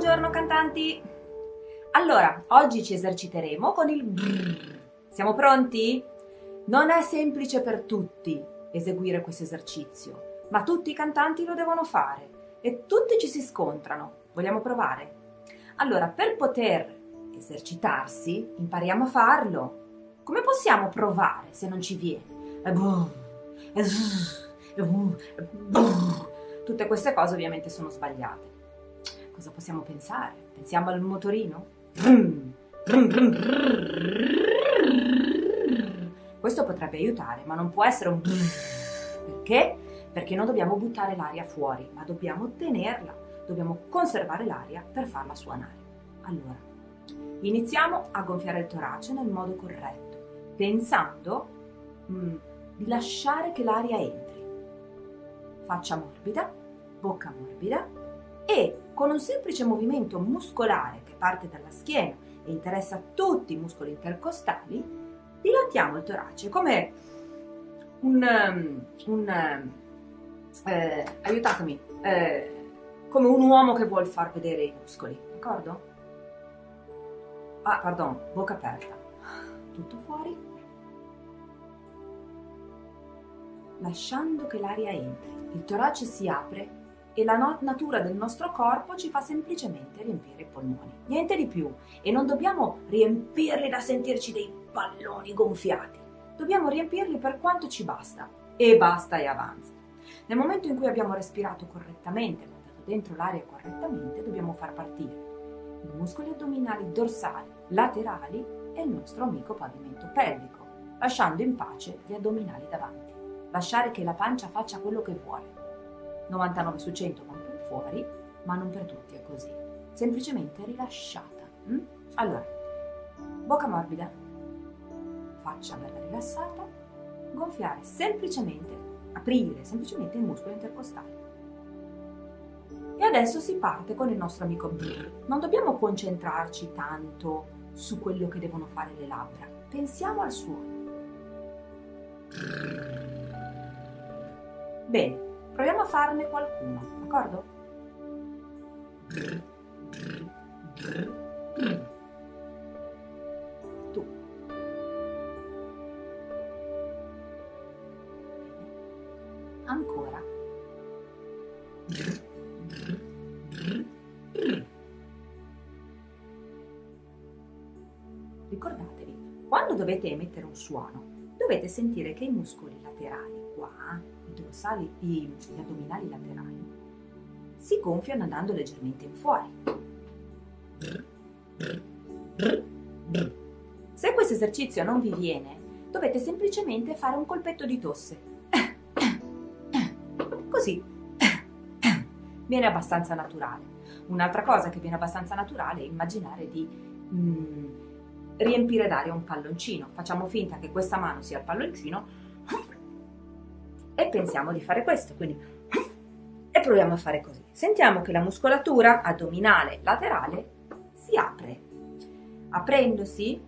Buongiorno cantanti! Allora, oggi ci eserciteremo con il brrr. Siamo pronti? Non è semplice per tutti eseguire questo esercizio, ma tutti i cantanti lo devono fare e tutti ci si scontrano. Vogliamo provare? Allora, per poter esercitarsi, impariamo a farlo. Come possiamo provare se non ci viene? Tutte queste cose ovviamente sono sbagliate. Cosa possiamo pensare? Pensiamo al motorino? Questo potrebbe aiutare, ma non può essere un perché? Perché non dobbiamo buttare l'aria fuori, ma dobbiamo tenerla, dobbiamo conservare l'aria per farla suonare. Allora, iniziamo a gonfiare il torace nel modo corretto, pensando mm, di lasciare che l'aria entri. Faccia morbida, bocca morbida e con un semplice movimento muscolare che parte dalla schiena e interessa tutti i muscoli intercostali, dilatiamo il torace come un, um, un uh, eh, aiutatemi, eh, come un uomo che vuole far vedere i muscoli, d'accordo? Ah, pardon, bocca aperta. Tutto fuori. Lasciando che l'aria entri. Il torace si apre e la natura del nostro corpo ci fa semplicemente riempire i polmoni. Niente di più. E non dobbiamo riempirli da sentirci dei palloni gonfiati. Dobbiamo riempirli per quanto ci basta. E basta e avanza. Nel momento in cui abbiamo respirato correttamente, mandato dentro l'aria correttamente, dobbiamo far partire i muscoli addominali dorsali, laterali e il nostro amico pavimento pelvico, lasciando in pace gli addominali davanti. Lasciare che la pancia faccia quello che vuole 99 su 100 va per fuori, ma non per tutti è così. Semplicemente rilasciata. Mm? Allora, bocca morbida, faccia bella rilassata, gonfiare semplicemente, aprire semplicemente il muscolo intercostale. E adesso si parte con il nostro amico brr. Non dobbiamo concentrarci tanto su quello che devono fare le labbra. Pensiamo al suono. Bene, Proviamo a farne qualcuno, d'accordo? Tu. Ancora. Ricordatevi, quando dovete emettere un suono, dovete sentire che i muscoli laterali i dorsali, gli addominali laterali, si gonfiano andando leggermente in fuori. Se questo esercizio non vi viene, dovete semplicemente fare un colpetto di tosse. Così. Viene abbastanza naturale. Un'altra cosa che viene abbastanza naturale è immaginare di mm, riempire d'aria un palloncino. Facciamo finta che questa mano sia il palloncino pensiamo di fare questo, quindi e proviamo a fare così. Sentiamo che la muscolatura addominale laterale si apre. Aprendosi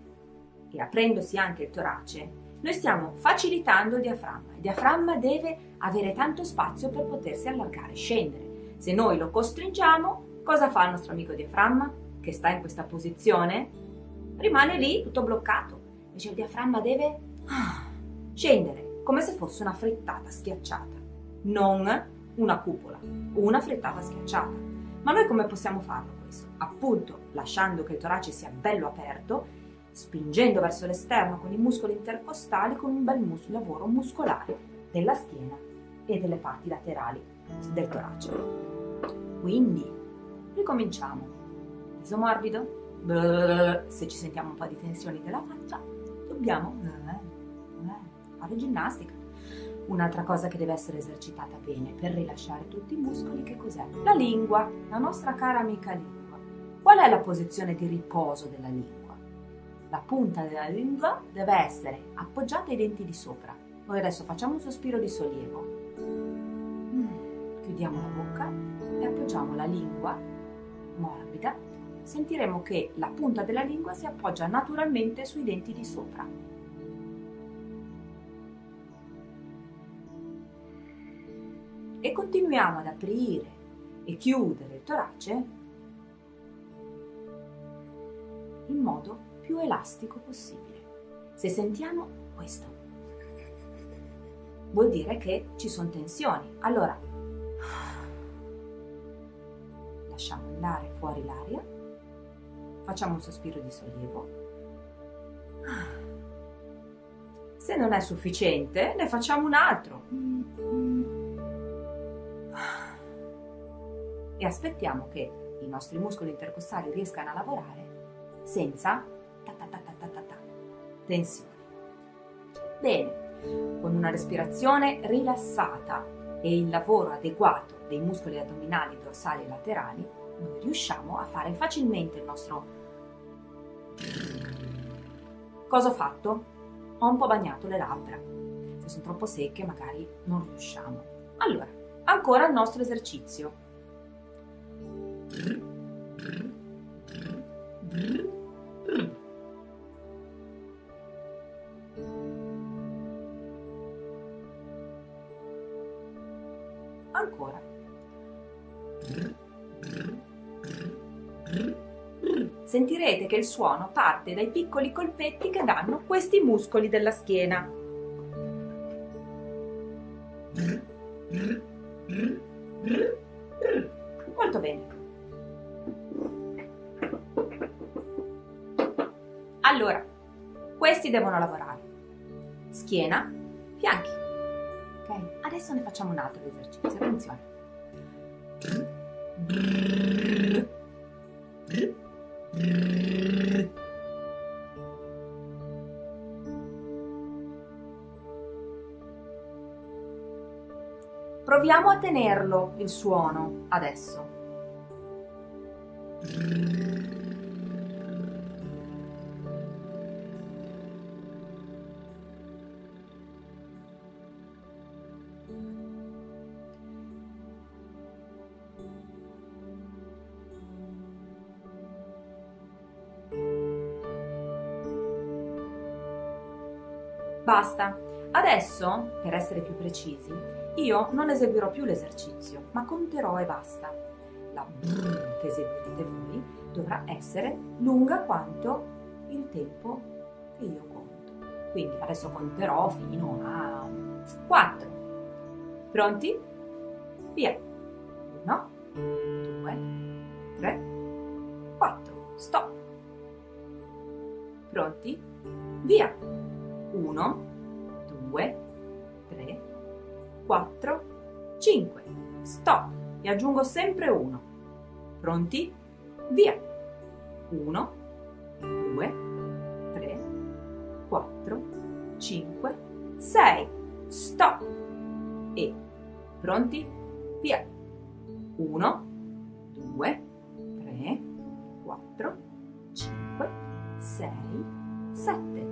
e aprendosi anche il torace, noi stiamo facilitando il diaframma. Il diaframma deve avere tanto spazio per potersi allargare scendere. Se noi lo costringiamo, cosa fa il nostro amico diaframma che sta in questa posizione? Rimane lì tutto bloccato. Invece il diaframma deve ah, scendere come se fosse una frittata schiacciata, non una cupola, una frittata schiacciata. Ma noi come possiamo farlo questo? Appunto lasciando che il torace sia bello aperto, spingendo verso l'esterno con i muscoli intercostali con un bel mus- lavoro muscolare della schiena e delle parti laterali del torace. Quindi, ricominciamo. Viso morbido, se ci sentiamo un po' di tensione della faccia, dobbiamo fare ginnastica. Un'altra cosa che deve essere esercitata bene per rilasciare tutti i muscoli, che cos'è? La lingua, la nostra cara amica lingua. Qual è la posizione di riposo della lingua? La punta della lingua deve essere appoggiata ai denti di sopra. Noi adesso facciamo un sospiro di sollievo. Mm, chiudiamo la bocca e appoggiamo la lingua morbida. Sentiremo che la punta della lingua si appoggia naturalmente sui denti di sopra. Continuiamo ad aprire e chiudere il torace in modo più elastico possibile. Se sentiamo questo, vuol dire che ci sono tensioni. Allora, lasciamo andare fuori l'aria, facciamo un sospiro di sollievo. Se non è sufficiente, ne facciamo un altro. e aspettiamo che i nostri muscoli intercostali riescano a lavorare senza ta ta ta ta ta ta tensione. Bene, con una respirazione rilassata e il lavoro adeguato dei muscoli addominali, dorsali e laterali, noi riusciamo a fare facilmente il nostro Cosa ho fatto? Ho un po' bagnato le labbra. Se sono troppo secche magari non riusciamo. Allora, ancora il nostro esercizio Ancora. Sentirete che il suono parte dai piccoli colpetti che danno questi muscoli della schiena. Allora, questi devono lavorare. Schiena, fianchi. Ok? Adesso ne facciamo un altro esercizio. Attenzione. Proviamo a tenerlo il suono adesso. Basta. Adesso, per essere più precisi, io non eseguirò più l'esercizio, ma conterò e basta. La brrr che eseguirete voi dovrà essere lunga quanto il tempo che io conto. Quindi adesso conterò fino a 4. Pronti? Via. 1, 2, 3, 4. Stop. Pronti? Via. 1, 4, 5. Stop. E aggiungo sempre 1. Pronti? Via. 1, 2, 3, 4, 5, 6. Stop. E pronti? Via. 1, 2, 3, 4, 5, 6, 7.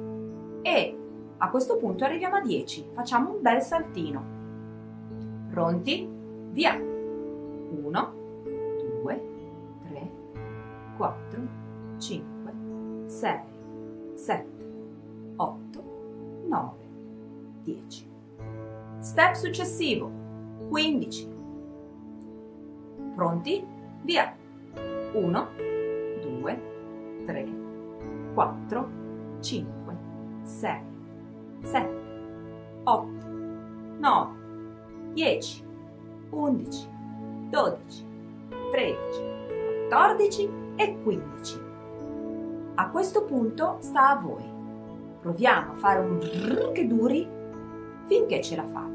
E a questo punto arriviamo a 10. Facciamo un bel saltino. Pronti? Via! 1, 2, 3, 4, 5, 6, 7, 8, 9, 10. Step successivo. 15. Pronti? Via! 1, 2, 3, 4, 5, 6, 7, 8, 9, 10, 11, 12, 13, 14 e 15. A questo punto sta a voi. Proviamo a fare un brrr che duri finché ce la fate.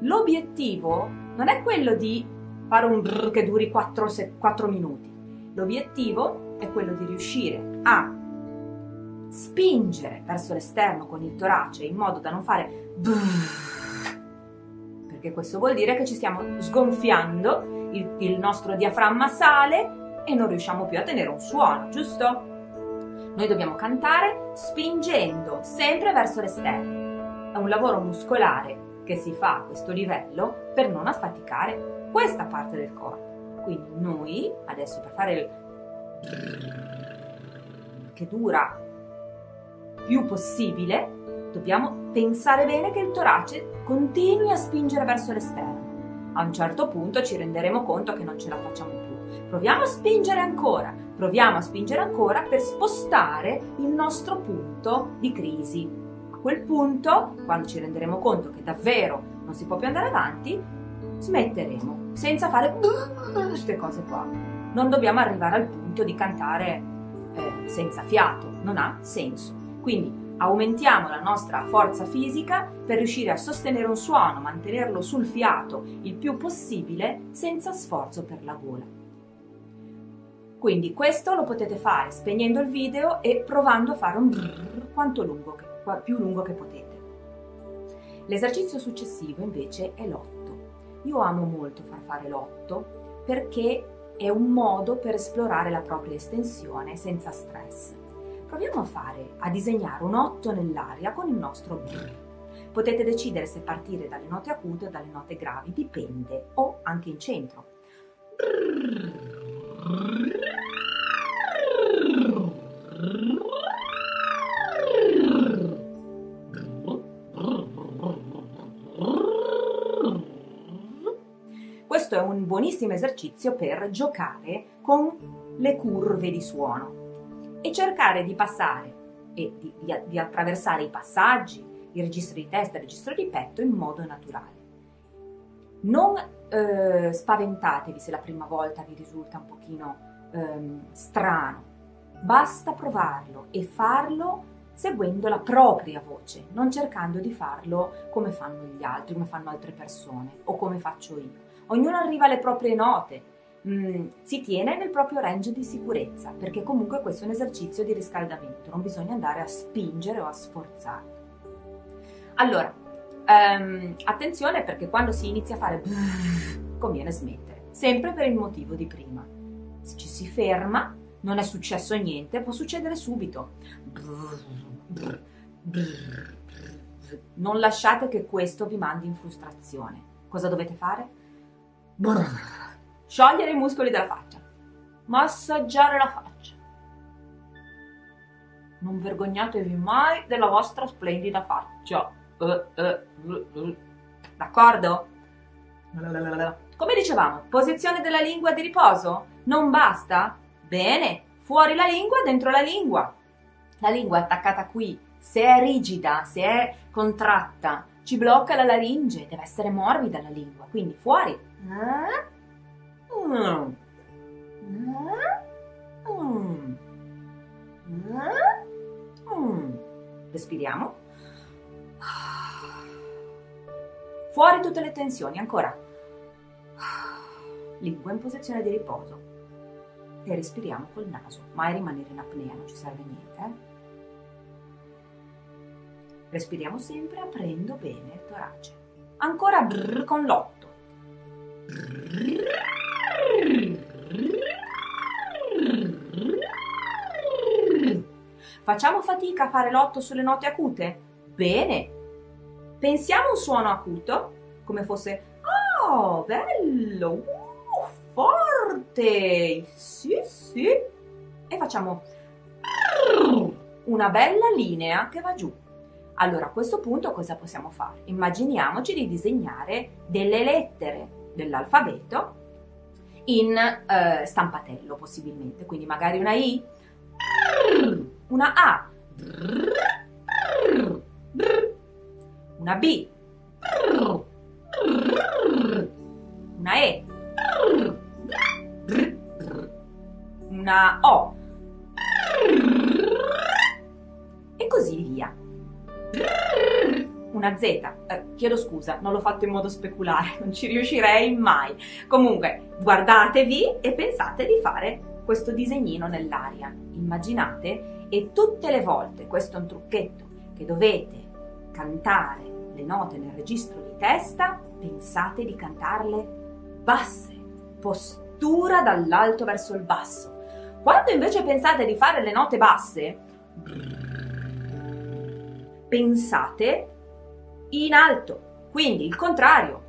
L'obiettivo non è quello di fare un brrr che duri 4, 4 minuti. L'obiettivo è quello di riuscire a spingere verso l'esterno con il torace in modo da non fare brrr, perché questo vuol dire che ci stiamo sgonfiando, il, il nostro diaframma sale e non riusciamo più a tenere un suono, giusto? Noi dobbiamo cantare spingendo sempre verso l'esterno. È un lavoro muscolare che si fa a questo livello per non affaticare questa parte del corpo. Quindi noi adesso per fare il che dura più possibile, dobbiamo pensare bene che il torace continui a spingere verso l'esterno. A un certo punto ci renderemo conto che non ce la facciamo più. Proviamo a spingere ancora. proviamo a spingere ancora per spostare il nostro punto di crisi. A quel punto, quando ci renderemo conto che davvero non si può più andare avanti, smetteremo senza fare queste cose qua. Non dobbiamo arrivare al punto di cantare eh, senza fiato, non ha senso. Quindi aumentiamo la nostra forza fisica per riuscire a sostenere un suono, mantenerlo sul fiato il più possibile senza sforzo per la gola. Quindi questo lo potete fare spegnendo il video e provando a fare un brrr quanto lungo che, più lungo che potete. L'esercizio successivo invece è l'otto. Io amo molto far fare l'otto perché è un modo per esplorare la propria estensione senza stress. Proviamo a fare, a disegnare un 8 nell'aria con il nostro brr. Potete decidere se partire dalle note acute o dalle note gravi, dipende, o anche in centro. Questo è un buonissimo esercizio per giocare con le curve di suono e cercare di passare e di, di, di attraversare i passaggi, i registri di testa il registro di petto in modo naturale. Non eh, spaventatevi se la prima volta vi risulta un pochino ehm, strano, basta provarlo e farlo seguendo la propria voce, non cercando di farlo come fanno gli altri, come fanno altre persone o come faccio io. Ognuno arriva alle proprie note, Mm, si tiene nel proprio range di sicurezza, perché comunque questo è un esercizio di riscaldamento, non bisogna andare a spingere o a sforzare. Allora, um, attenzione perché quando si inizia a fare conviene smettere, sempre per il motivo di prima. Se ci si ferma, non è successo niente, può succedere subito. Non lasciate che questo vi mandi in frustrazione. Cosa dovete fare? Sciogliere i muscoli della faccia. Massaggiare la faccia. Non vergognatevi mai della vostra splendida faccia. Uh, uh, uh, D'accordo? Come dicevamo, posizione della lingua di riposo? Non basta? Bene, fuori la lingua, dentro la lingua. La lingua è attaccata qui. Se è rigida, se è contratta, ci blocca la laringe, deve essere morbida la lingua. Quindi fuori. Eh? Mm. Mm. Mm. Respiriamo. Fuori tutte le tensioni, ancora. Lingua in posizione di riposo. E respiriamo col naso. Mai rimanere in apnea, non ci serve niente. Eh? Respiriamo sempre aprendo bene il torace. Ancora brrr con l'otto. Brrr. Facciamo fatica a fare l'otto sulle note acute? Bene. Pensiamo un suono acuto, come fosse Oh, bello! Uh, forte! Sì, sì. E facciamo una bella linea che va giù. Allora a questo punto cosa possiamo fare? Immaginiamoci di disegnare delle lettere dell'alfabeto in eh, stampatello possibilmente, quindi magari una I, una A, una B, una E, una O. E così via. Una Z. Eh, chiedo scusa, non l'ho fatto in modo speculare, non ci riuscirei mai. Comunque, guardatevi e pensate di fare questo disegnino nell'aria. Immaginate e tutte le volte, questo è un trucchetto, che dovete cantare le note nel registro di testa, pensate di cantarle basse, postura dall'alto verso il basso. Quando invece pensate di fare le note basse, pensate in alto, quindi il contrario.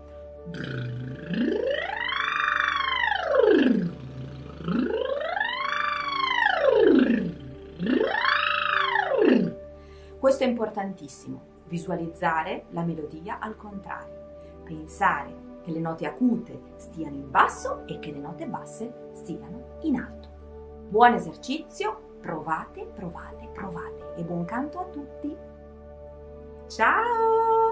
Questo è importantissimo, visualizzare la melodia al contrario, pensare che le note acute stiano in basso e che le note basse stiano in alto. Buon esercizio, provate, provate, provate e buon canto a tutti. Ciao!